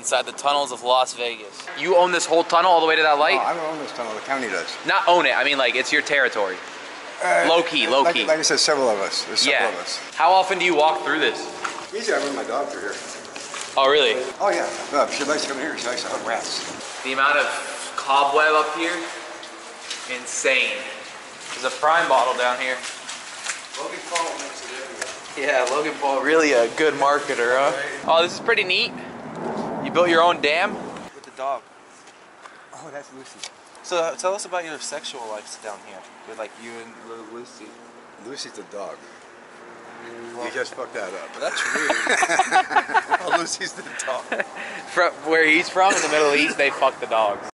inside the tunnels of Las Vegas. You own this whole tunnel all the way to that light? No, I don't own this tunnel. The county does. Not own it. I mean, like it's your territory. Uh, low key, low like, key. Like I said, several of us. There's several yeah. of us. How often do you walk through this? Easy, I run my dog through here. Oh, really? Oh yeah. No, she likes to come here. She likes to hunt rats. The amount of cobweb up here, insane. There's a prime bottle down here. Logan Paul makes it everywhere. Yeah, Logan Paul, really a good marketer, huh? Oh, this is pretty neat. You built your own dam? With the dog. Oh, that's Lucy. So uh, tell us about your sexual life down here with like you and little Lucy. Lucy's the dog. you just fucked that up. That's rude. oh, Lucy's the dog. From where he's from in the Middle East, they fuck the dogs.